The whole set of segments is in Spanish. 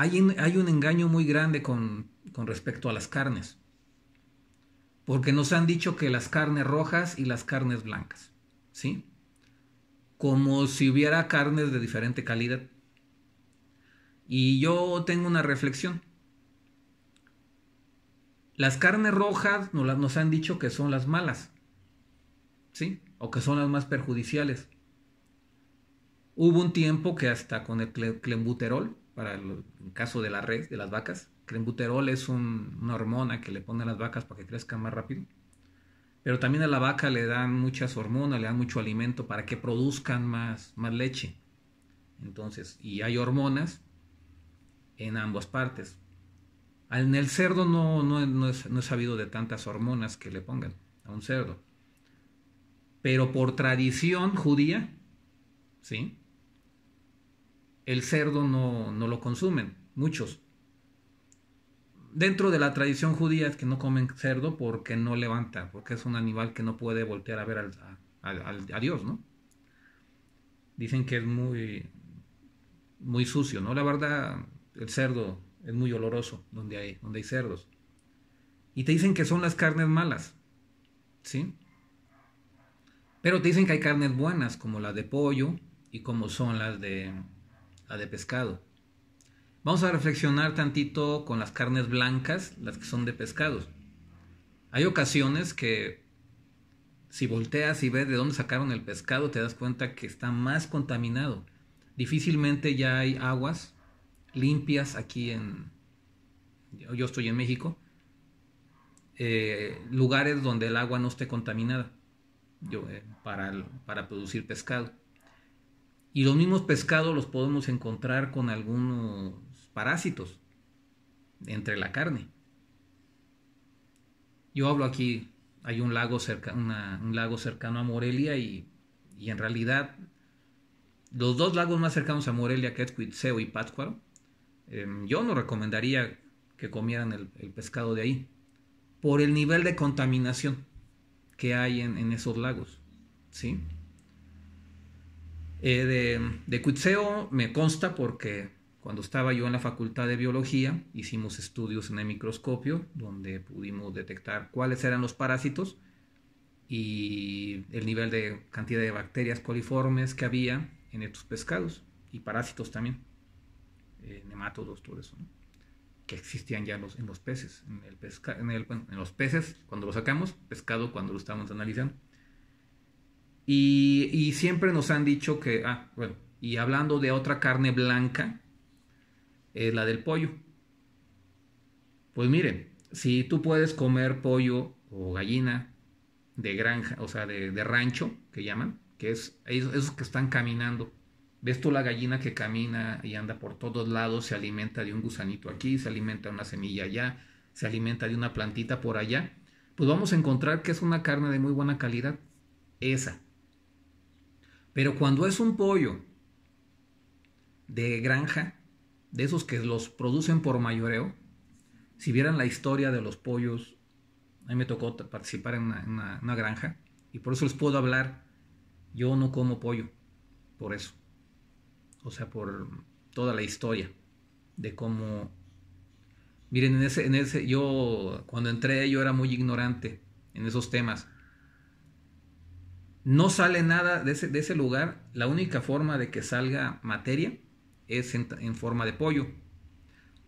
hay, un engaño muy grande con, con respecto a las carnes. Porque nos han dicho que las carnes rojas y las carnes blancas. ¿Sí? Como si hubiera carnes de diferente calidad. Y yo tengo una reflexión. Las carnes rojas nos, han dicho que son las malas, ¿sí? O que son las más perjudiciales. Hubo un tiempo que hasta con el clembuterol, para el, caso de la red, de las vacas, clembuterol es una hormona que le ponen a las vacas para que crezcan más rápido. Pero también a la vaca le dan muchas hormonas, le dan mucho alimento para que produzcan más, más leche. Entonces, y hay hormonas en ambas partes. En el cerdo no, no, no, es, sabido de tantas hormonas que le pongan a un cerdo. Pero por tradición judía, ¿sí? El cerdo no, no lo consumen, muchos. Dentro de la tradición judía es que no comen cerdo porque no levanta, porque es un animal que no puede voltear a ver a Dios, ¿no? Dicen que es muy, muy sucio, ¿no? La verdad, el cerdo es muy oloroso donde hay, donde hay cerdos. Y te dicen que son las carnes malas, ¿sí? Pero te dicen que hay carnes buenas, como la de pollo y como son las de, de pescado. Vamos a reflexionar tantito con las carnes blancas, las que son de pescados. Hay ocasiones que si volteas y ves de dónde sacaron el pescado, te das cuenta que está más contaminado. Difícilmente ya hay aguas limpias aquí en, yo estoy en México, eh, lugares donde el agua no esté contaminada eh, para, para producir pescado. Y los mismos pescados los podemos encontrar con algunos parásitos entre la carne. Yo hablo aquí, hay un lago, cerca, un lago cercano a Morelia y, y, en realidad los dos lagos más cercanos a Morelia, que es y Pátzcuaro, Em, yo no recomendaría que comieran el, pescado de ahí, por el nivel de contaminación que hay en, esos lagos. ¿sí? Eh, de, de me consta porque cuando estaba yo en la facultad de biología hicimos estudios en el microscopio donde pudimos detectar cuáles eran los parásitos y el nivel de cantidad de bacterias coliformes que había en estos pescados y parásitos también eh, nematodos, todo eso, que existían ya en los, los peces, en, el pesca, en, los peces cuando lo sacamos, pescado cuando lo estamos analizando. Y, siempre nos han dicho que, ah, bueno, y hablando de otra carne blanca, es la del pollo. Pues miren, si tú puedes comer pollo o gallina de granja, o sea, de rancho, que llaman, que es esos que están caminando Ves tú la gallina que camina y anda por todos lados, se alimenta de un gusanito aquí, se alimenta de una semilla allá, se alimenta de una plantita por allá. Pues vamos a encontrar que es una carne de muy buena calidad. Esa. Pero cuando es un pollo de granja, de esos que los producen por mayoreo, si vieran la historia de los pollos, a mí me tocó participar en una, una granja y por eso les puedo hablar. Yo no como pollo, por eso o sea, por toda la historia de cómo... Miren, en ese, en ese, yo cuando entré yo era muy ignorante en esos temas. No sale nada de ese, de ese lugar. La única forma de que salga materia es en, forma de pollo.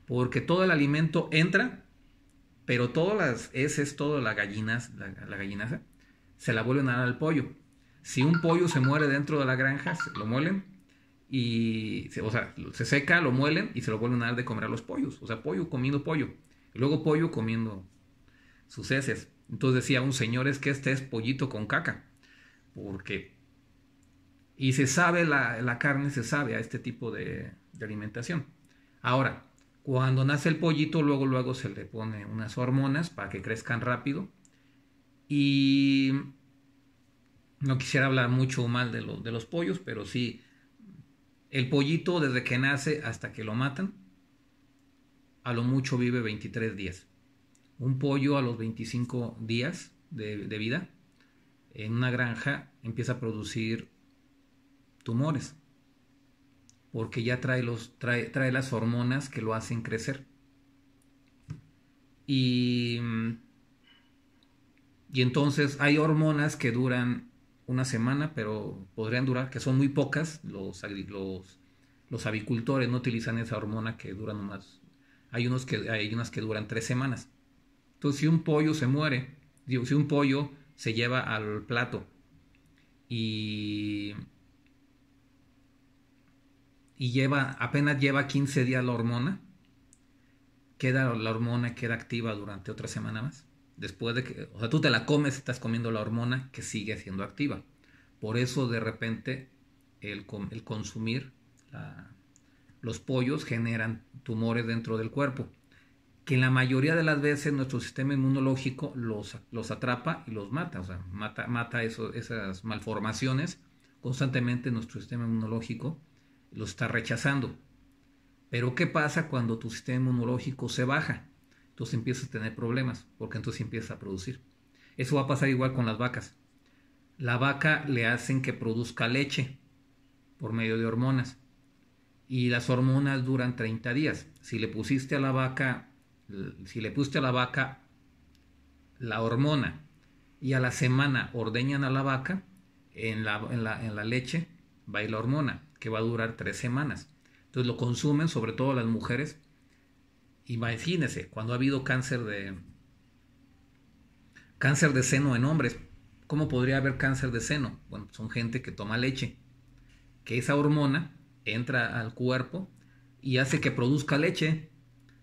Porque todo el alimento entra, pero todas las heces, todas las gallinas, la, la gallinaza, se la vuelven a dar al pollo. Si un pollo se muere dentro de la granja, lo muelen, y, se seca, lo muelen y se lo vuelven a dar de comer a los pollos. O sea, pollo comiendo pollo. Y luego pollo comiendo sus heces. Entonces decía un señor, es que este es pollito con caca. Porque... Y se sabe, la, la carne se sabe a este tipo de, alimentación. Ahora, cuando nace el pollito, luego, luego se le pone unas hormonas para que crezcan rápido. Y no quisiera hablar mucho mal de, de los pollos, pero sí el pollito desde que nace hasta que lo matan, a lo mucho vive 23 días. Un pollo a los 25 días de, vida en una granja empieza a producir tumores. porque ya trae, los, trae, trae las hormonas que lo hacen crecer. Y, y entonces hay hormonas que duran una semana, pero podrían durar, que son muy pocas. Los, los, avicultores no utilizan esa hormona que duran más. Hay, unos que, hay unas que duran tres semanas. Entonces, si un pollo se muere, digo, si un pollo se lleva al plato y, y lleva, apenas lleva 15 días la hormona, queda la hormona queda activa durante otra semana más. Después de que, o sea, tú te la comes, estás comiendo la hormona que sigue siendo activa. Por eso de repente el, el consumir los pollos generan tumores dentro del cuerpo que la mayoría de las veces nuestro sistema inmunológico los, los atrapa y los mata, o sea, mata, mata esas malformaciones, constantemente nuestro sistema inmunológico los está rechazando. Pero ¿qué pasa cuando tu sistema inmunológico se baja? Entonces empiezas a tener problemas, porque entonces empieza a producir. Eso va a pasar igual con las vacas. La vaca le hacen que produzca leche por medio de hormonas. Y las hormonas duran 30 días. Si le pusiste a la vaca si le pusiste a la vaca la hormona y a la semana ordeñan a la vaca, en la, en la, leche va a ir la hormona, que va a durar tres semanas. Entonces lo consumen, sobre todo las mujeres. Imagínense, cuando ha habido cáncer de cáncer de seno en hombres, ¿cómo podría haber cáncer de seno? Bueno, son gente que toma leche, que esa hormona entra al cuerpo y hace que produzca leche.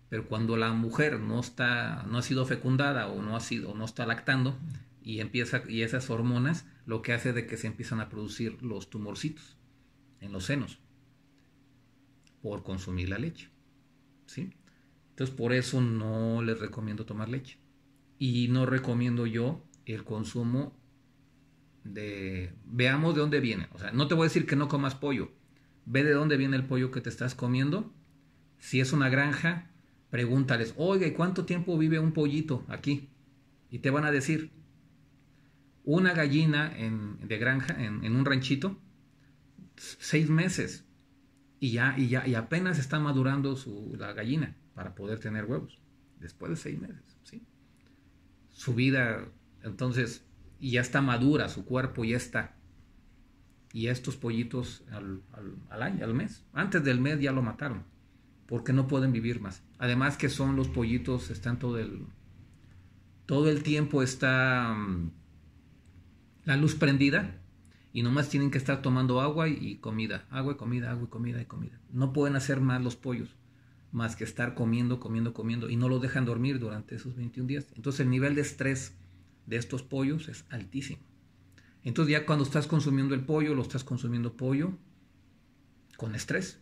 Pero cuando la mujer no está, no ha sido fecundada o no ha sido, no está lactando y empieza y esas hormonas lo que hace de que se empiezan a producir los tumorcitos en los senos por consumir la leche, ¿sí? Entonces por eso no les recomiendo tomar leche y no recomiendo yo el consumo de veamos de dónde viene, o sea, no te voy a decir que no comas pollo, ve de dónde viene el pollo que te estás comiendo. Si es una granja, pregúntales, oiga, ¿y cuánto tiempo vive un pollito aquí? Y te van a decir, una gallina en, de granja, en, un ranchito, seis meses. Y ya, y ya, y apenas está madurando su, la gallina para poder tener huevos. Después de seis meses, ¿sí? Su vida, entonces, y ya está madura, su cuerpo ya está. Y estos pollitos al, al año, al mes, antes del mes ya lo mataron porque no pueden vivir más. Además que son los pollitos, están todo el, todo el tiempo está mm, la luz prendida y nomás tienen que estar tomando agua y, comida, agua y comida, agua y comida y comida. No pueden hacer más los pollos, más que estar comiendo, comiendo, comiendo y no los dejan dormir durante esos 21 días. Entonces el nivel de estrés de estos pollos es altísimo. Entonces ya cuando estás consumiendo el pollo, lo estás consumiendo pollo con estrés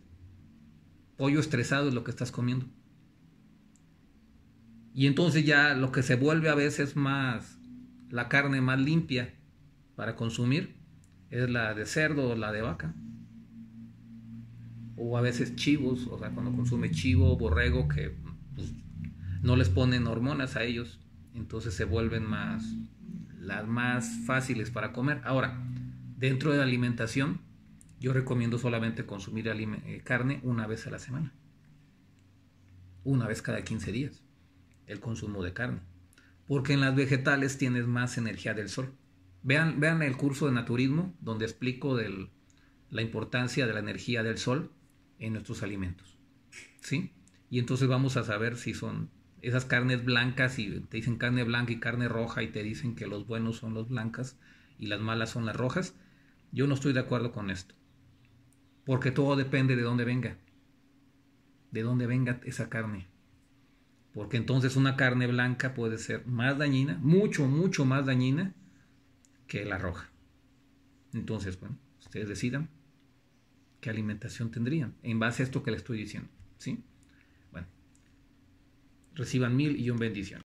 pollo estresado es lo que estás comiendo. Y entonces ya lo que se vuelve a veces más, la carne más limpia para consumir es la de cerdo o la de vaca. O a veces chivos, o sea, cuando consume chivo, borrego, que pues, no les ponen hormonas a ellos, entonces se vuelven más, las más fáciles para comer. Ahora, dentro de la alimentación, yo recomiendo solamente consumir eh, carne una vez a la semana. Una vez cada 15 días. El consumo de carne. Porque en las vegetales tienes más energía del sol. Vean, vean el curso de naturismo donde explico la importancia de la energía del sol en nuestros alimentos. ¿Sí? Y entonces vamos a saber si son esas carnes blancas y te dicen carne blanca y carne roja y te dicen que los buenos son los blancas y las malas son las rojas. Yo no estoy de acuerdo con esto. Porque todo depende de dónde venga. De dónde venga esa carne. Porque entonces una carne blanca puede ser más dañina, mucho, mucho más dañina que la roja. Entonces, bueno, ustedes decidan qué alimentación tendrían en base a esto que les estoy diciendo. ¿Sí? Bueno, reciban mil y un bendición.